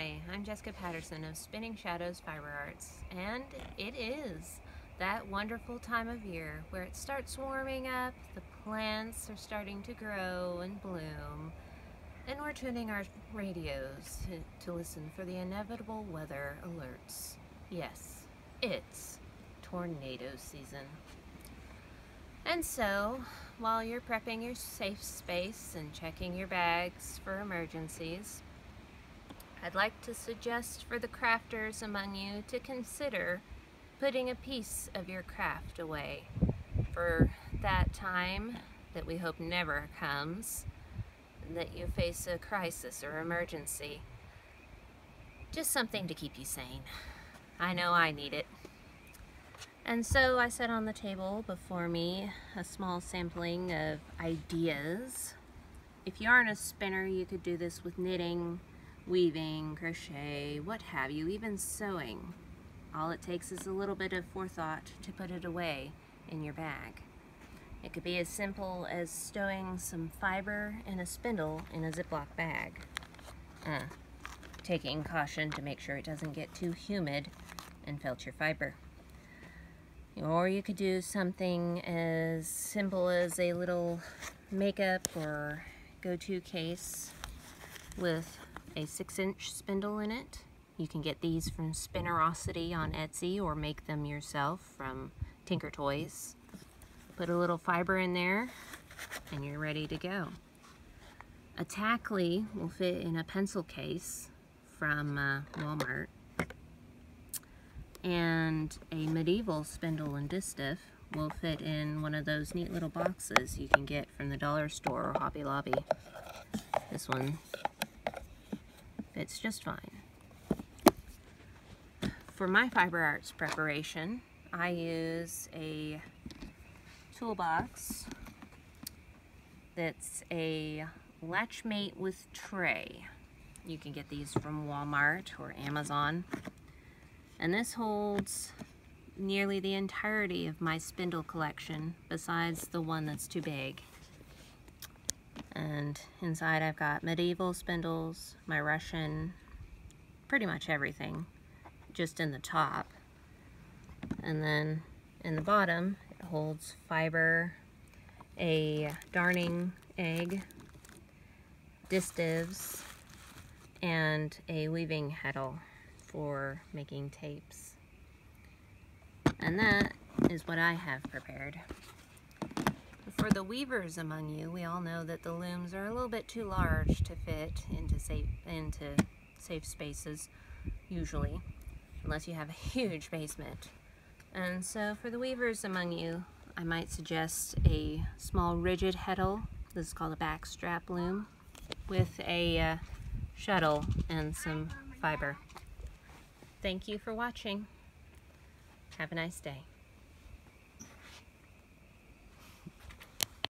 Hi, I'm Jessica Patterson of Spinning Shadows Fiber Arts, and it is that wonderful time of year where it starts warming up, the plants are starting to grow and bloom, and we're tuning our radios to listen for the inevitable weather alerts. Yes, it's tornado season. And so, while you're prepping your safe space and checking your bags for emergencies, I'd like to suggest for the crafters among you to consider putting a piece of your craft away for that time that we hope never comes, that you face a crisis or emergency. Just something to keep you sane. I know I need it. And so I set on the table before me a small sampling of ideas. If you aren't a spinner, you could do this with knitting, weaving, crochet, what have you, even sewing. All it takes is a little bit of forethought to put it away in your bag. It could be as simple as stowing some fiber and a spindle in a Ziploc bag. Uh, taking caution to make sure it doesn't get too humid and felt your fiber. Or you could do something as simple as a little makeup or go-to case with a six inch spindle in it. You can get these from Spinerosity on Etsy or make them yourself from Tinker Toys. Put a little fiber in there and you're ready to go. A takli will fit in a pencil case from uh, Walmart. And a medieval spindle and distaff will fit in one of those neat little boxes you can get from the dollar store or Hobby Lobby. This one it's just fine. For my fiber arts preparation, I use a toolbox that's a latchmate with tray. You can get these from Walmart or Amazon. And this holds nearly the entirety of my spindle collection besides the one that's too big. And inside I've got medieval spindles, my Russian, pretty much everything, just in the top. And then in the bottom, it holds fiber, a darning egg, distaves, and a weaving heddle for making tapes. And that is what I have prepared. For the weavers among you, we all know that the looms are a little bit too large to fit into safe, into safe spaces, usually, unless you have a huge basement. And so for the weavers among you, I might suggest a small rigid heddle, this is called a backstrap loom, with a uh, shuttle and some fiber. Thank you for watching. Have a nice day.